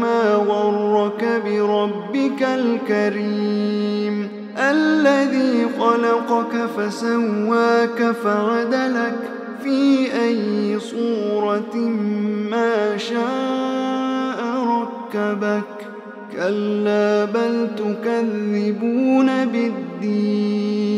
ما غرك بربك الكريم الذي خلقك فسواك فعدلك في أي صورة ما شاء ركبك كلا بل تكذبون بالدين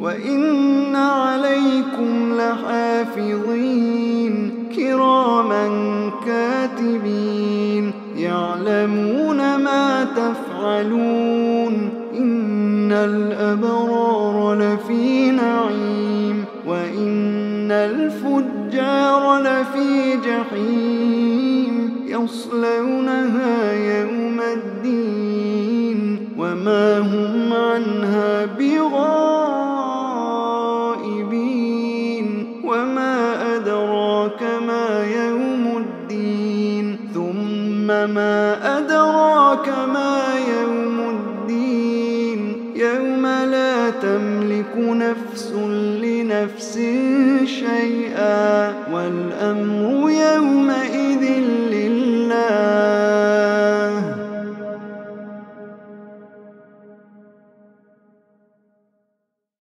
وإن عليكم لحافظين تفعلون إن الأبرار لفي نعيم وإن الفجار لفي جحيم. يصلونها يوم الدين وما هم عنها بغائبين. وما أدراك ما يوم الدين ثم ما أدراك ما يوم الدين؟ يوم لا تملك نفس لنفس شيئا والأمر